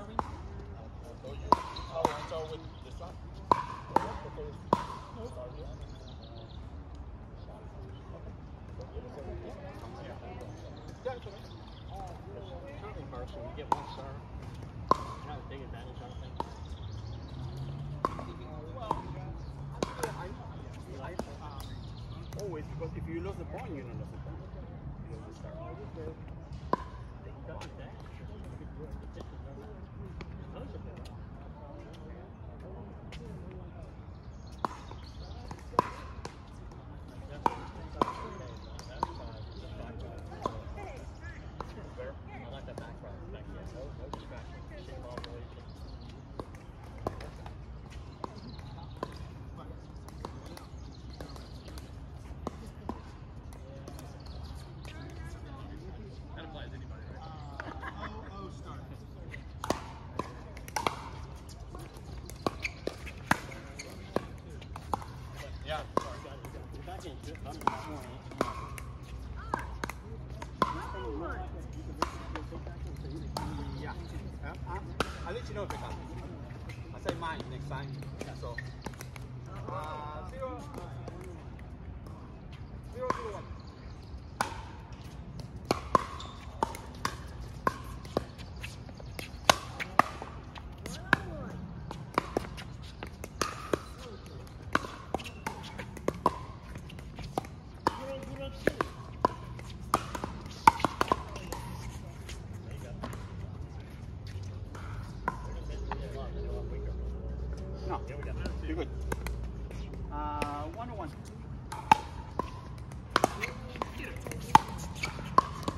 serving, throw you I start with first, so we get one serve. You a big advantage, I think. Always, because if you lose the point, you don't lose the point. You lose the serve. Got it there. The pitch is over. Those are good. I like that back right back here. No, no distraction. Shape operation. That applies to anybody, right? Oh, oh, start. Yeah. You're back into it. I'm in that one. Yeah. Uh, uh, I'll let you know if it comes. I'll say mine next time. So, uh, zero, zero, zero, one. One to one.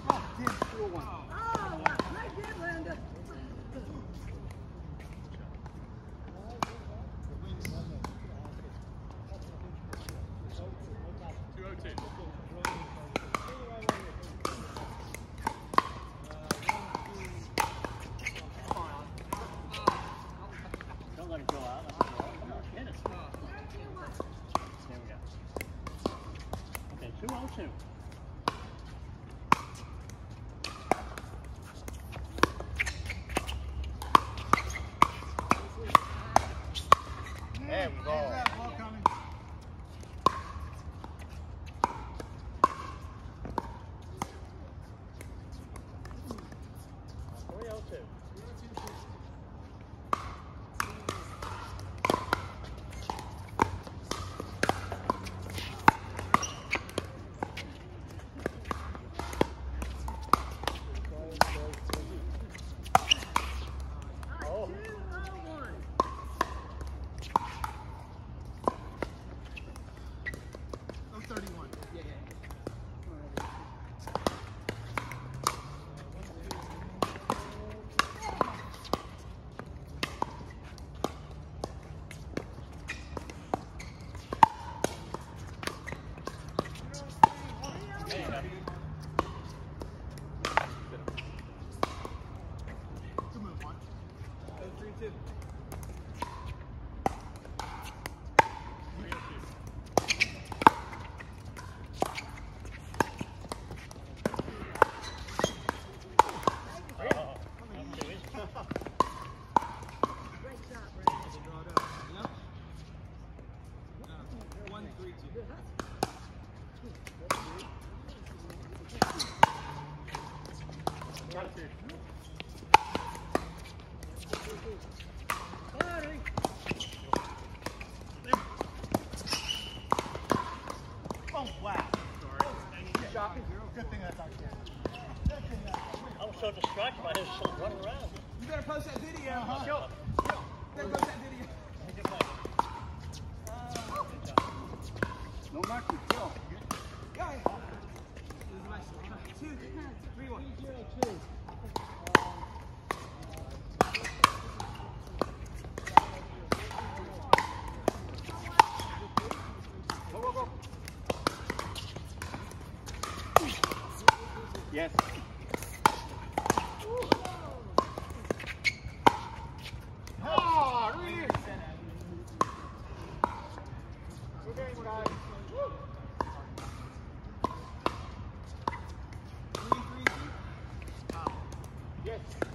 Oh, damn, zero, one. Oh, I video. Yo, yo, better post that video. No marking, go. Yeah. This is my two, three, one go, go. Yes. Oh, really? Good game, guys. Three, three, two. Yes.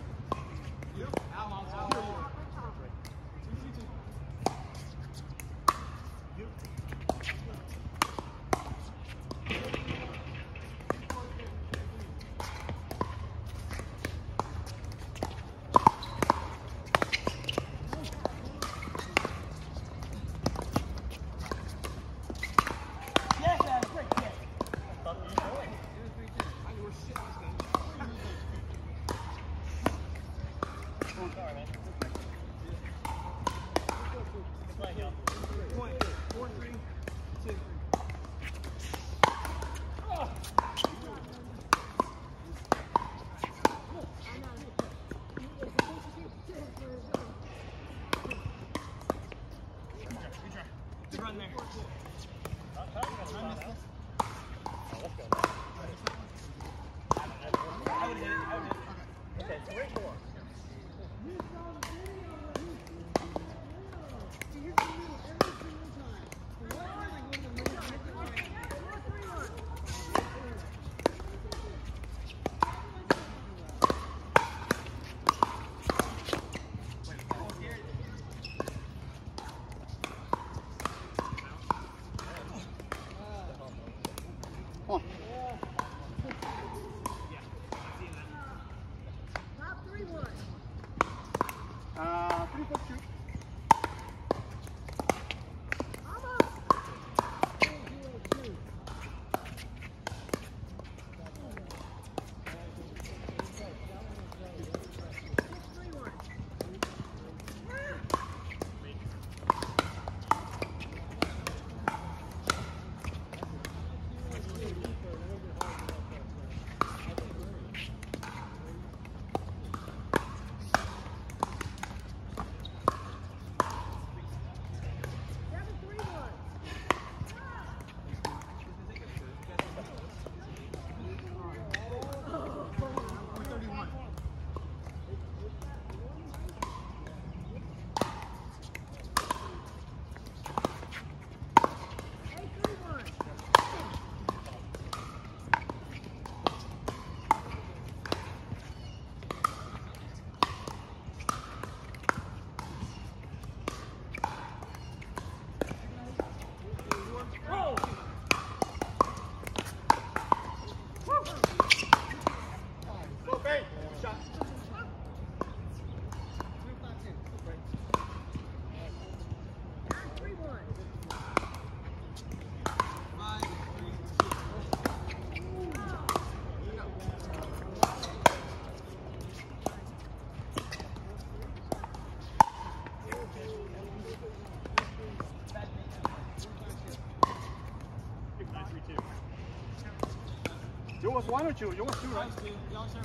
Why don't you? You want two, right? Y'all three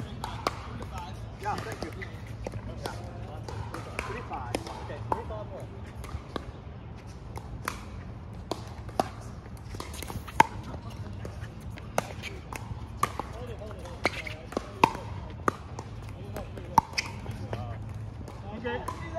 to five. Yeah, thank you. Yeah. Three to five. Okay, three to five more. Okay.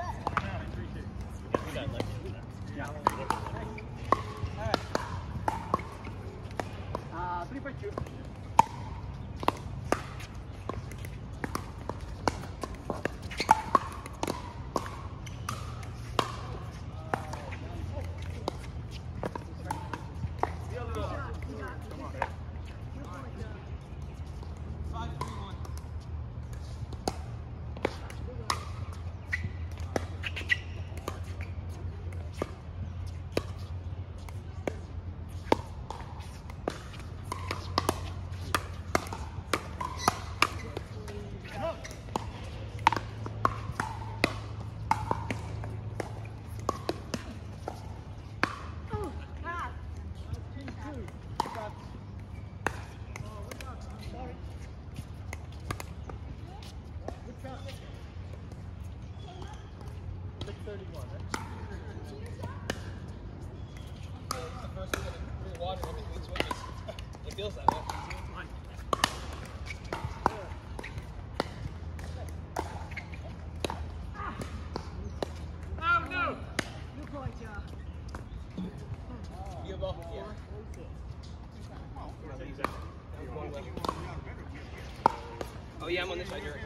Like you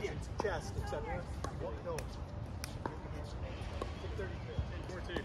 Brilliant. Chest, etc. What? No. 632. 642.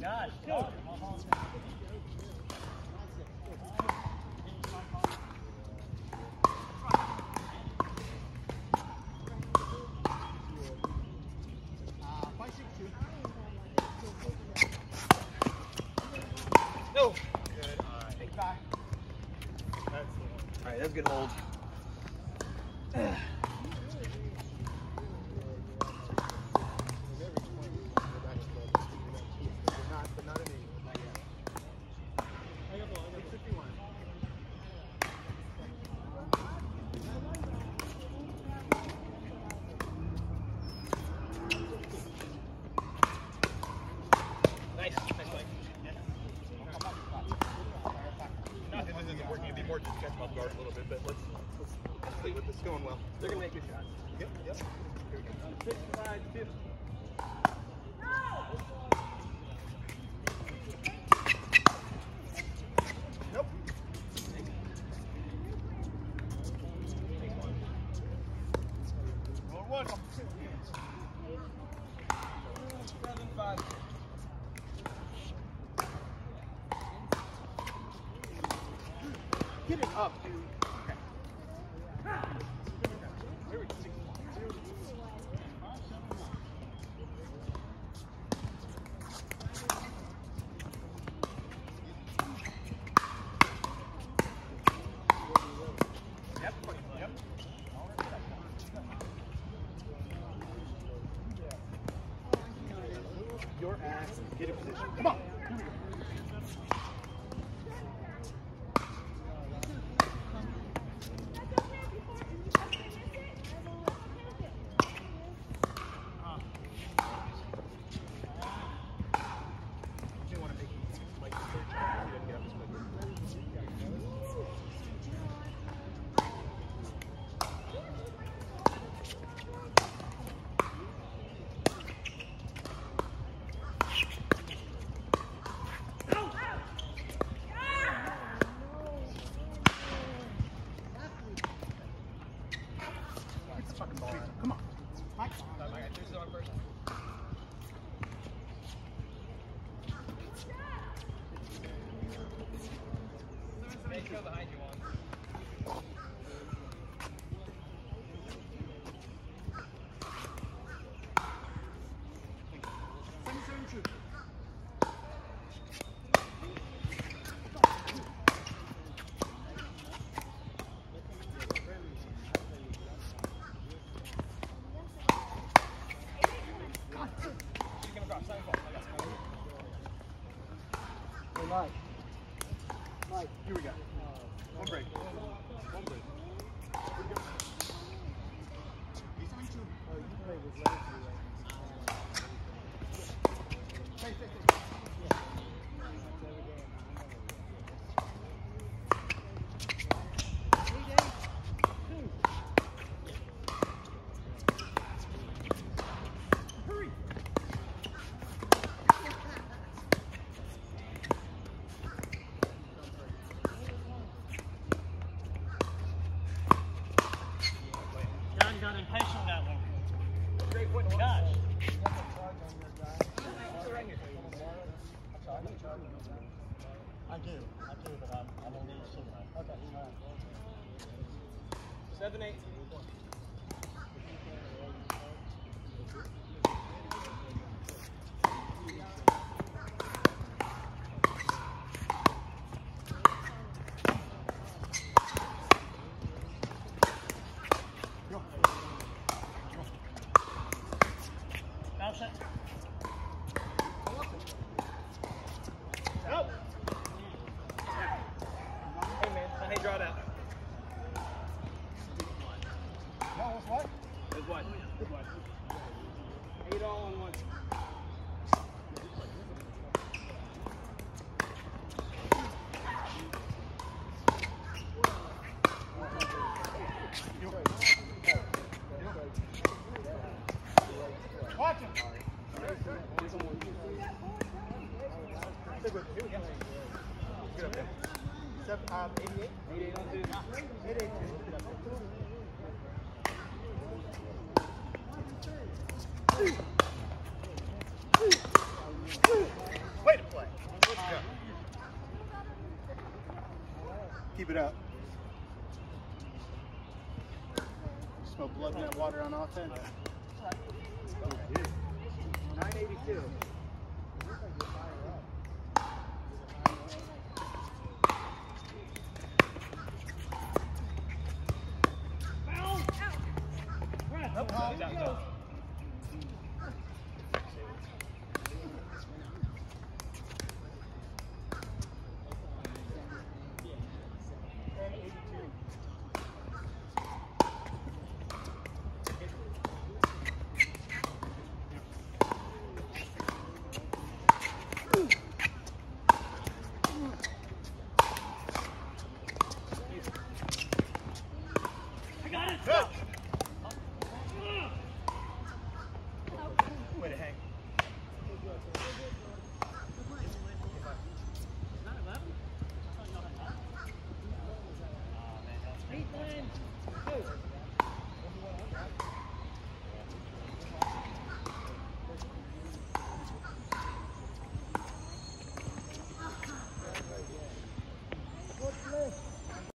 God, God. All right, that's getting old. Uh, 65, 50. Smell blood in water on offense. 982.